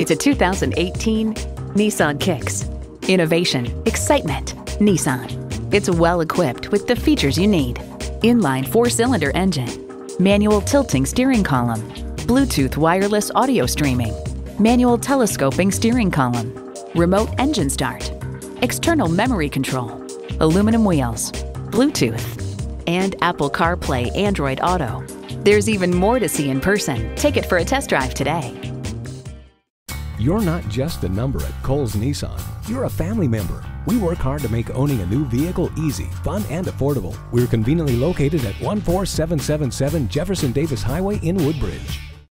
It's a 2018 Nissan Kicks. Innovation, excitement, Nissan. It's well equipped with the features you need. Inline four-cylinder engine, manual tilting steering column, Bluetooth wireless audio streaming, manual telescoping steering column, remote engine start, external memory control, aluminum wheels, Bluetooth, and Apple CarPlay Android Auto. There's even more to see in person. Take it for a test drive today. You're not just a number at Cowles Nissan. You're a family member. We work hard to make owning a new vehicle easy, fun, and affordable. We're conveniently located at 14777 Jefferson Davis Highway in Woodbridge.